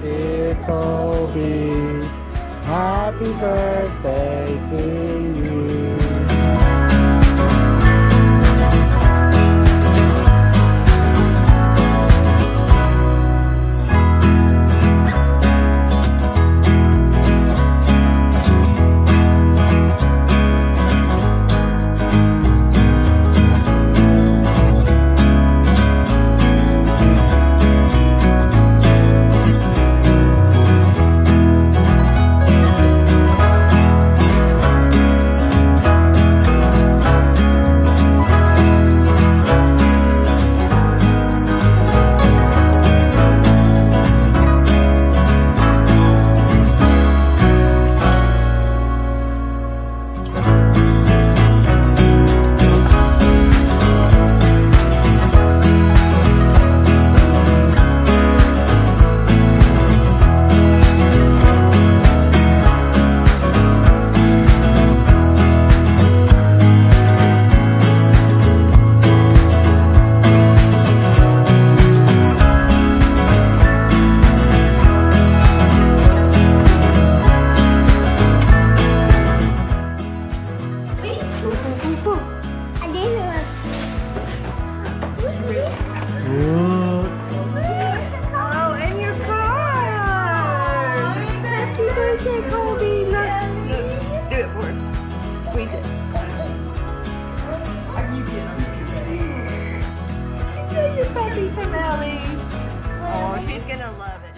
dear Colbie. Happy birthday to you. Ooh. Oh, and your card! Happy birthday, Colbie! do it for. We did. Your puppy from Ellie. Oh, she's gonna love it.